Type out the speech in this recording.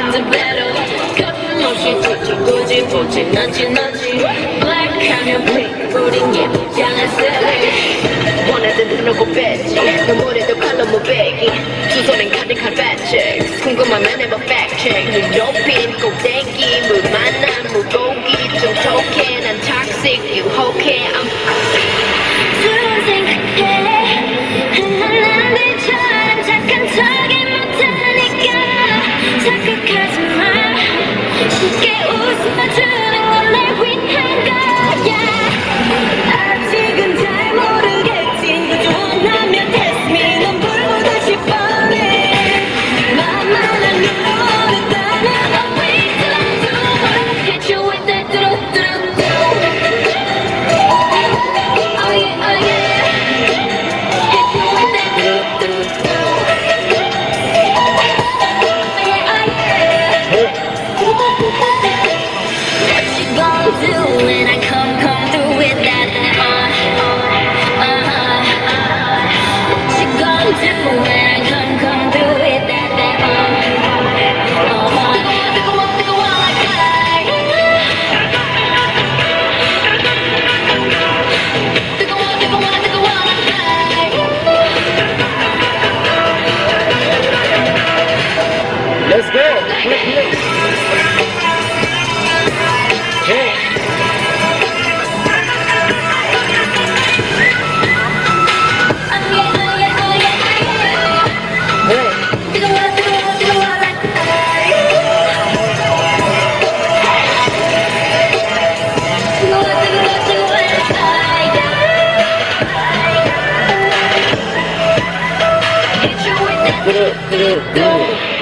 주소는 배로 끊임없이 Black하면 pink 우린 예쁘지 않았어 원하던 눈을 고 뺐지 눈물에도 칼로 무배기. 두 손엔 가득한 배치 그만 매네버 팩트체크 눈 높인 꼭대기 물 만난 물고기 좀 톡해 난 toxic 유혹해 I'm 수로새 What you gonna do when I Let's go. Flip, flip. Hit. Get up, get.